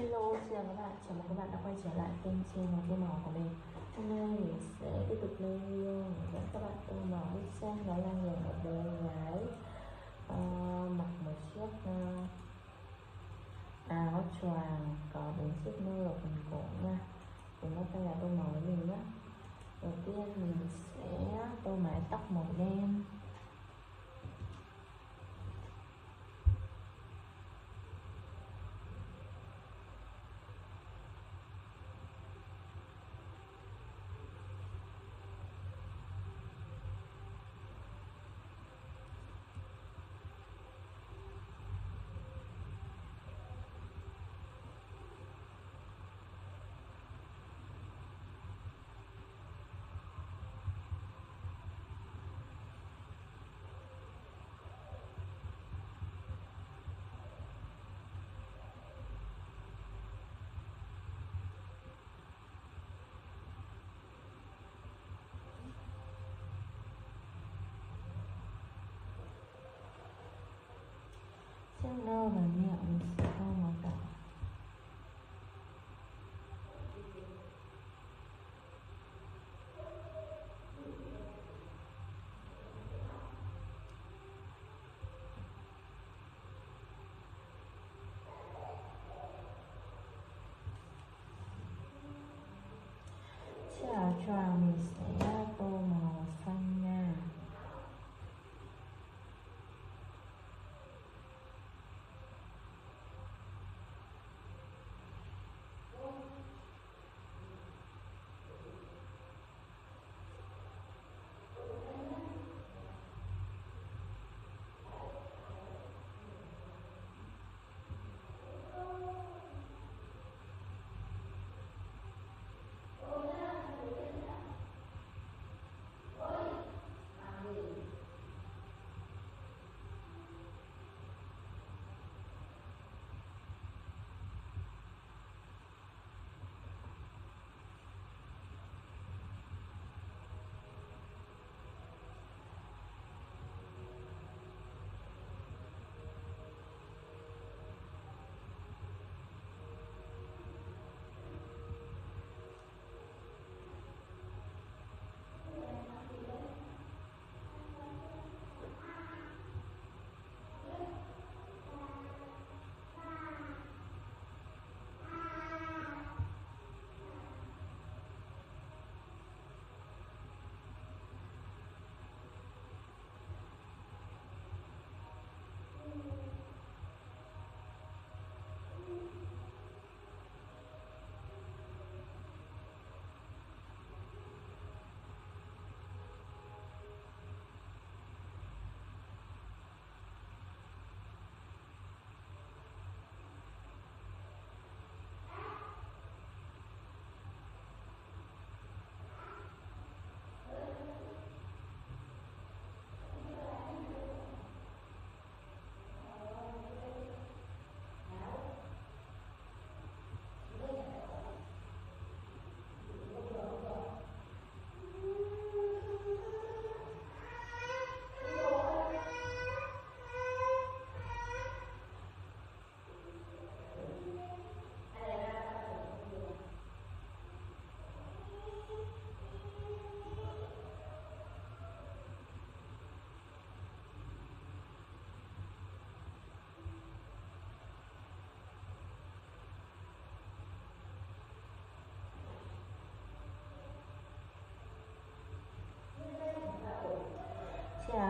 Hello, xin chào các bạn, chào mừng các bạn đã quay trở lại kênh channel tô màu của mình. Hôm nay mình sẽ tiếp tục lên video hướng dẫn các bạn tô màu bức tranh đó là người một bé gái uh, ờ, mặc một chiếc uh, áo choàng có bốn chiếc nơ ở phần cổ nha. Cùng bắt tay là tô màu với mình nhé Đầu tiên mình sẽ tô mái tóc màu đen. Chiếc nơ và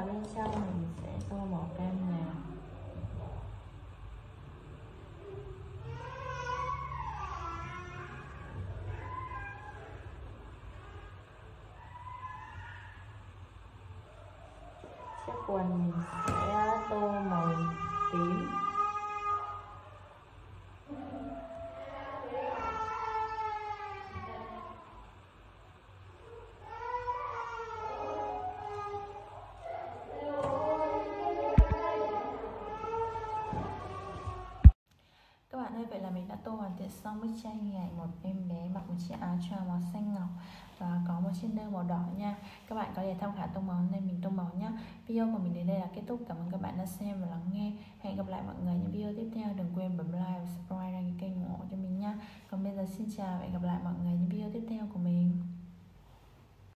vào bên trong mình sẽ tô màu cam nào. Chiếc quần mình sẽ tô màu tím. Sau bức tranh hình ảnh một em bé mặc một chiếc áo choàng màu xanh ngọc và có một chiếc nơ màu đỏ nha. Các bạn có thể tham khảo tô màu nên mình tô màu nhé. Video của mình đến đây là kết thúc. Cảm ơn các bạn đã xem và lắng nghe. Hẹn gặp lại mọi người những video tiếp theo. Đừng quên bấm like và subscribe đăng ký kênh ủng hộ cho mình. giờ xin chào và hẹn gặp lại mọi người những video tiếp theo của mình.